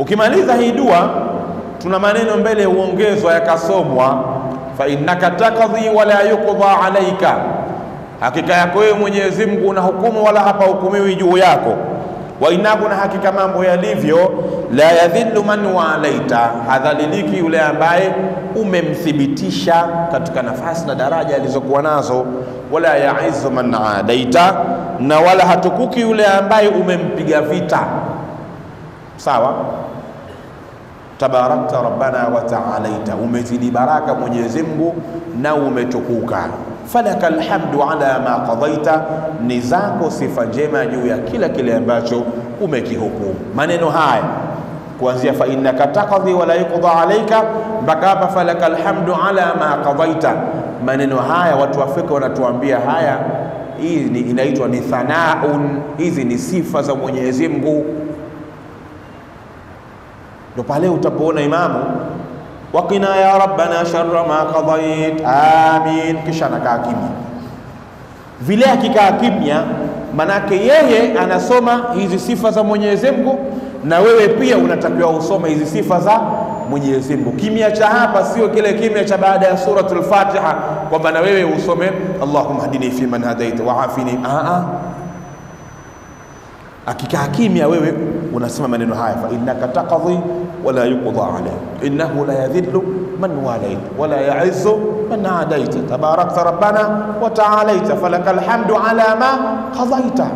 Ukimaliza hii dua, tuna maneno mbele huongezwa yakasomwa, fa innaka takadhi wala yuqda alaika, hakika yako wewe Mwenyezi Mungu una hukumu wala hapahukumiwi juu yako. Wa innaku, na hakika mambo yalivyo, la yadhillu man walaita, hadhaliliki yule ambaye umemthibitisha katika nafasi na daraja alizokuwa nazo, wala yaizu man adaita, na wala hatukuki yule ambaye umempiga vita. Sawa, tabarakta rabbana wa taalaita, umezidi baraka Mwenyezi Mungu na umetukuka. Falaka alhamdu ala ma qadaita, ni zako sifa njema juu ya kila kile ambacho umekihukumu. Maneno haya kuanzia fa innaka taqdi wala yuqda alaika mpaka hapa falaka alhamdu ala ma qadaita. Maneno haya watu wa fiqh wanatuambia haya, hii inaitwa ni thanaun, hizi ni sifa za Mwenyezi Mungu. Ndo pale utapoona imamu waqina ya rabbana sharra ma qadait amin, kisha anakaa kimya. Vile akikaa kimya, manake yeye anasoma hizi sifa za Mwenyezi Mungu na wewe pia unatakiwa usome hizi sifa za Mwenyezi Mungu. Kimya cha hapa sio kile kimya cha baada ya suratul Fatiha kwamba na wewe usome Allahumma hadini fi man hadait wa afini. Aa, akikaa kimya wewe unasema maneno haya, fa innaka taqdi wala yuqda alayk innahu la yadhillu man walayt wala ya'izzu man adaita tabarakta rabbana wa ta'alaita falakal hamdu ala ma qadaita.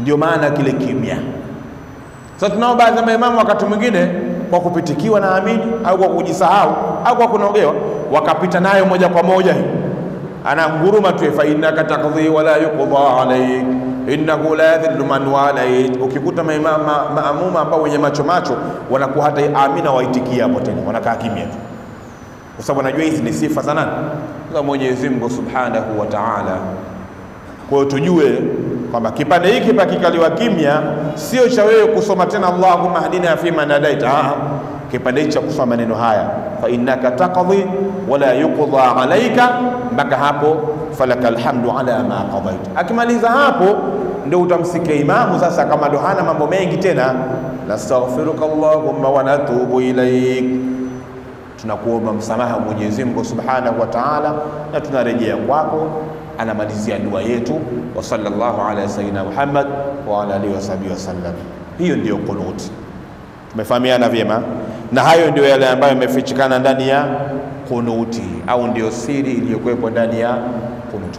Ndio maana kile kimya. Sasa tunao baadhi ya maimamu wakati mwingine kwa kupitikiwa na amini au kwa kujisahau au kwa kunogewa wakapita nayo moja kwa moja hii ananguruma tu fa innaka taqdhi wala yuqda alayk innahu la yadhillu man. Ukikuta maamuma ma, ma, ambao wenye macho macho wanakuwa hata amina waitikia hapo tena, wanakaa kimya tu, kwa sababu anajua hizi ni sifa za nani? Za Mwenyezi Mungu Subhanahu wa Ta'ala. Kwa hiyo tujue kwamba kipande hiki pakikaliwa kimya, sio cha wewe kusoma tena Allahumma hadina fi man hadaita. Kipande hiki cha kusoma maneno haya fa innaka taqdi wala yuqda alaika, mpaka hapo falaka alhamdu ala ma qadaita. Akimaliza hapo ndio utamsikia imamu sasa, kama ndo hana mambo mengi tena, nastaghfiruka allahumma wa natubu ilaik, tunakuomba msamaha Mwenyezi Mungu subhanahu wa ta'ala, na tunarejea kwako. Anamalizia dua yetu, wa sallallahu ala sayyidina Muhammad wa ala alihi wasahbihi wasallam. Hiyo ndiyo kunuti. Tumefahamiana vyema, na hayo ndio yale ambayo yamefichikana ndani ya kunuti, au ndio siri iliyokuwepo ndani ya kunuti. Kunuti